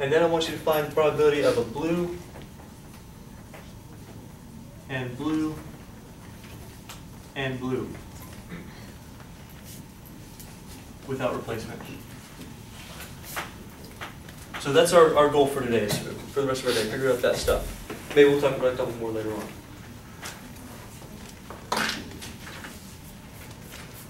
And then I want you to find the probability of a blue and blue and blue without replacement. So that's our, our goal for today, so for the rest of our day, figure out that stuff. Maybe we'll talk about a couple more later on.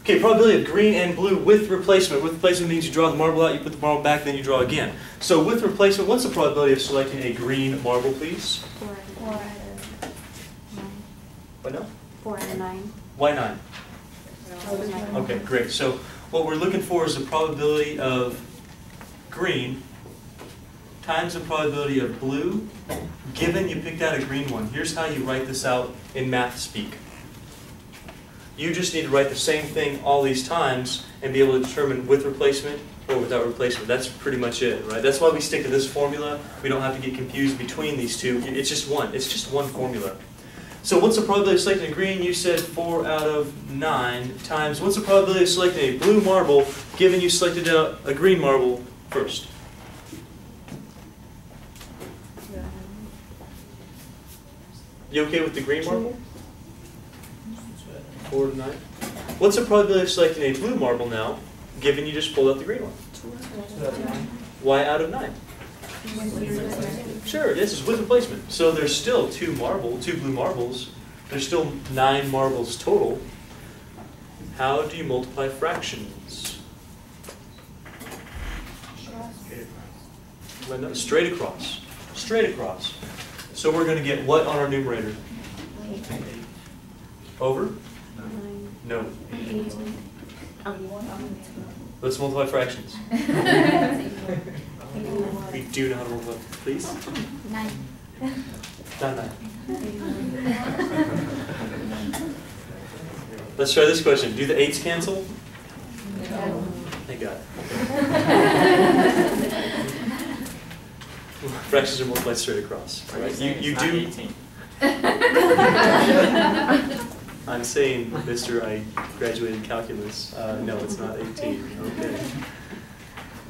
Okay, probability of green and blue with replacement. With replacement means you draw the marble out, you put the marble back, then you draw again. So with replacement, what's the probability of selecting a green marble, please? Four. Four out of nine. What no? Four out of nine. Why nine? That Okay, great. So what we're looking for is the probability of green times the probability of blue, given you picked out a green one. Here's how you write this out in math speak. You just need to write the same thing all these times and be able to determine with replacement or without replacement. That's pretty much it, right? That's why we stick to this formula. We don't have to get confused between these two. It's just one. It's just one formula. So what's the probability of selecting a green? You said four out of nine times. What's the probability of selecting a blue marble, given you selected a, a green marble first? You okay with the green marble? Four to nine. What's the probability of selecting a blue marble now, given you just pulled out the green one? Why out of nine? Sure, this is with replacement. So there's still two marble, two blue marbles. There's still nine marbles total. How do you multiply fractions? Straight across. Straight across. So we're going to get what on our numerator? Over? Nine. No. Let's multiply fractions. We do know how to multiply. Please? Nine. Not nine. Let's try this question. Do the eights cancel? Thank God. Fractions are multiplied straight across. Are you Right? You, you it's not do. 18? I'm saying, Mister, I graduated calculus. Uh, no, it's not 18. Okay.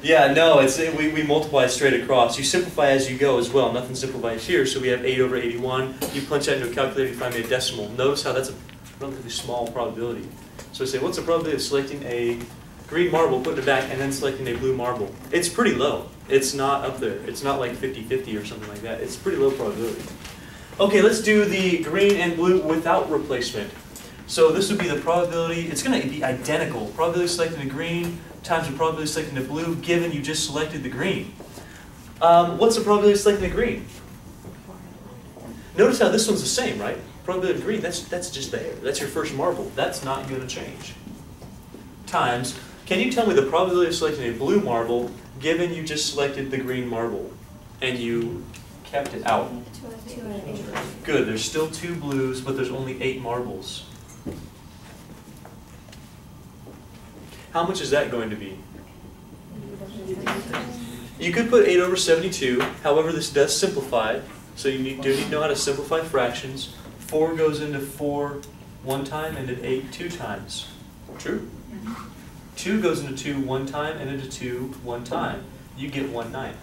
Yeah, no, it's we, we multiply straight across. You simplify as you go as well. Nothing simplifies here, so we have 8 over 81. You punch that into a calculator, you find me a decimal. Notice how that's a relatively small probability. So I say, what's the probability of selecting a green marble, putting it back, and then selecting a blue marble? It's pretty low. It's not up there. It's not like 50-50 or something like that. It's pretty low probability. Okay, let's do the green and blue without replacement. So this would be the probability, it's going to be identical. Probability selecting the green times the probability selecting the blue, given you just selected the green. Um, what's the probability of selecting the green? Notice how this one's the same, right? Probability of green, that's, that's just there. That's your first marble. That's not going to change. Times, can you tell me the probability of selecting a blue marble, given you just selected the green marble, and you kept it out? Two out of eight. Good, there's still two blues, but there's only eight marbles. How much is that going to be? You could put 8 over 72, however, this does simplify, so you need, do need to know how to simplify fractions. 4 goes into 4 one time and into 8 two times. True? Mm-hmm. 2 goes into 2 one time and into 2 one time. You get 1 ninth.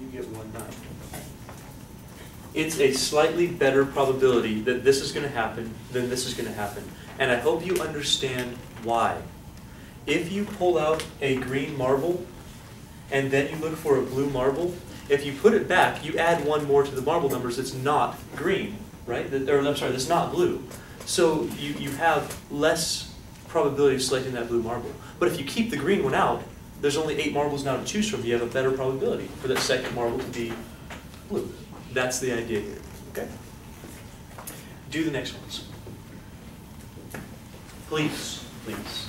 You get 1 ninth. It's a slightly better probability that this is going to happen than this is going to happen. And I hope you understand why. If you pull out a green marble and then you look for a blue marble, if you put it back, you add one more to the marble numbers It's not green, right? Or I'm sorry, that's not blue. So you, you have less probability of selecting that blue marble. But if you keep the green one out, there's only eight marbles now to choose from. You have a better probability for that second marble to be blue. That's the idea here, okay? Do the next ones. Please, please.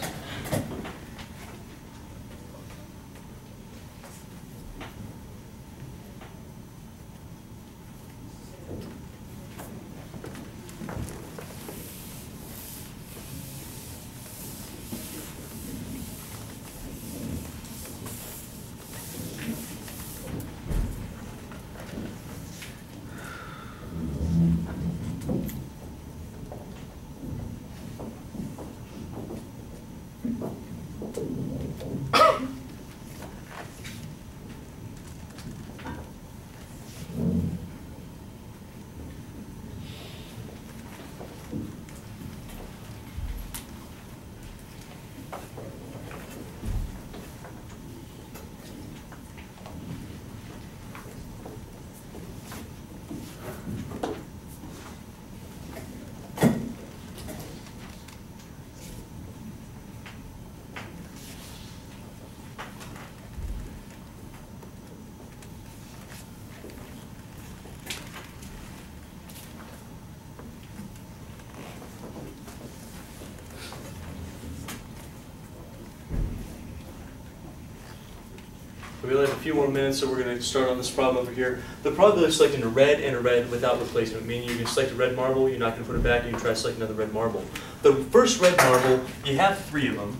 We only have a few more minutes, so we're going to start on this problem over here. The probability of selecting a red and a red without replacement, meaning you can select a red marble, you're not going to put it back, you can try to select another red marble. The first red marble, you have three of them.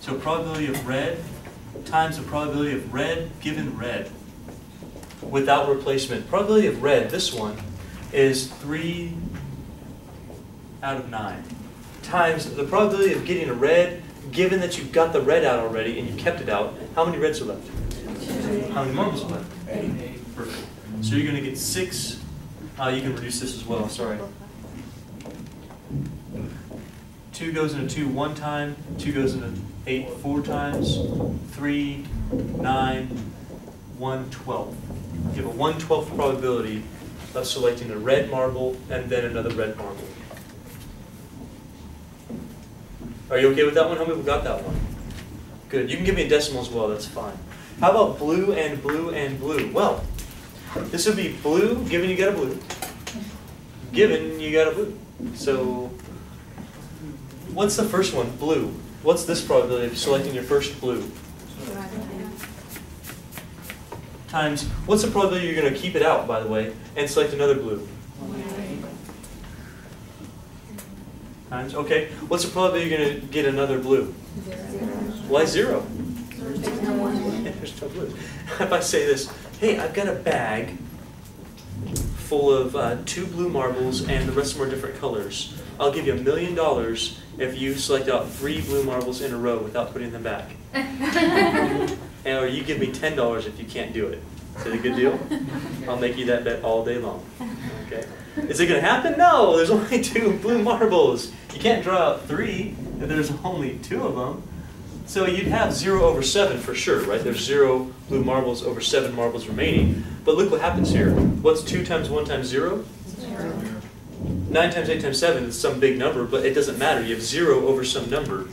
So probability of red times the probability of red given red without replacement. Probability of red, this one, is 3 out of 9 times the probability of getting a red, given that you've got the red out already and you kept it out, how many reds are left? How many marbles are left? Perfect. So you're going to get 6. Uh, you can reduce this as well, sorry. 2 goes into 2 one time, 2 goes into 8 four times, 3, 9, 1 12. You have a 1 12th probability of selecting a red marble and then another red marble. Are you okay with that one? How many people got that one? Good. You can give me a decimal as well, that's fine. How about blue and blue and blue? Well, this would be blue, given you got a blue, given you got a blue. So, what's the first one? Blue. What's this probability of selecting your first blue? Times, what's the probability you're going to keep it out, by the way, and select another blue? Times, okay. What's the probability you're going to get another blue? Why zero? There's no blue. If I say this, hey, I've got a bag full of uh, two blue marbles and the rest of them are different colors. I'll give you a million dollars if you select out three blue marbles in a row without putting them back. And- Or you give me ten dollars if you can't do it. Is that a good deal? I'll make you that bet all day long. Okay. Is it going to happen? No. There's only two blue marbles. You can't draw out three if there's only two of them. So you'd have zero over seven for sure, right? There's zero blue marbles over seven marbles remaining. But look what happens here. What's two times one times zero? Nine times eight times seven is some big number, but it doesn't matter. You have zero over some number.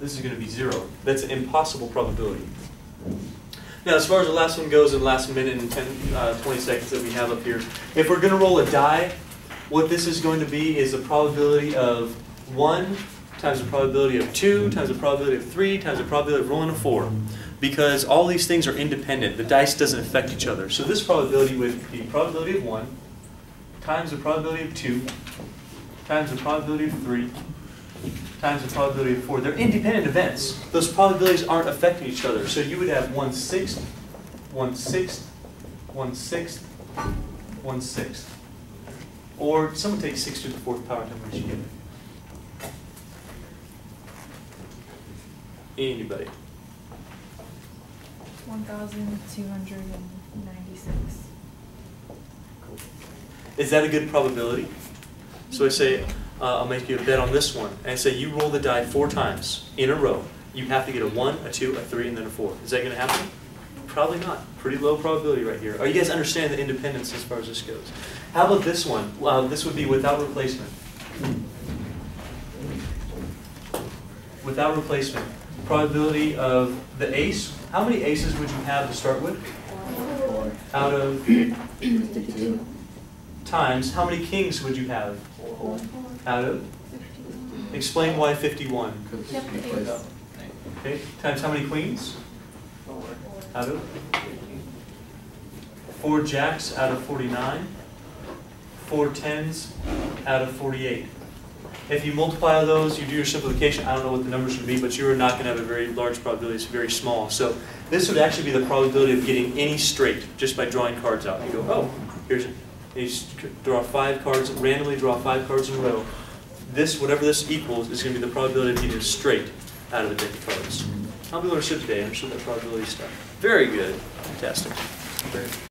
This is going to be zero. That's an impossible probability. Now, as far as the last one goes, in the last minute and 10, uh, 20 seconds that we have up here, if we're going to roll a die, what this is going to be is the probability of 1 times the probability of 2 times the probability of 3 times the probability of rolling a 4. Because all these things are independent. The dice doesn't affect each other. So this probability would be probability of 1 times the probability of 2 times the probability of 3 times the probability of 4. They're independent events. Those probabilities aren't affecting each other. So you would have 1 sixth, 1 sixth, 1 sixth, 1 sixth. Or someone takes 6 to the 4th power, what you get. Anybody? One thousand two hundred and ninety-six. Is that a good probability? So I say, uh, I'll make you a bet on this one, and say you roll the die four times in a row. You have to get a one, a two, a three, and then a four. Is that going to happen? Probably not. Pretty low probability right here. Are you guys understand the independence as far as this goes? How about this one? Uh, this would be without replacement. Without replacement. Probability of the ace. How many aces would you have to start with? Out of times, how many kings would you have? Out of? Explain why 51. Okay, times how many queens? Four. Out of? Four jacks out of 49. Four tens out of 48. If you multiply those, you do your simplification, I don't know what the numbers would be, but you are not going to have a very large probability, it's very small. So this would actually be the probability of getting any straight just by drawing cards out. You go, oh, here's, you just draw five cards, randomly draw five cards in a row. This, whatever this equals, is going to be the probability of getting a straight out of the deck of cards. How many understood today? I'm sure that probability stuff. Very good. Fantastic. Very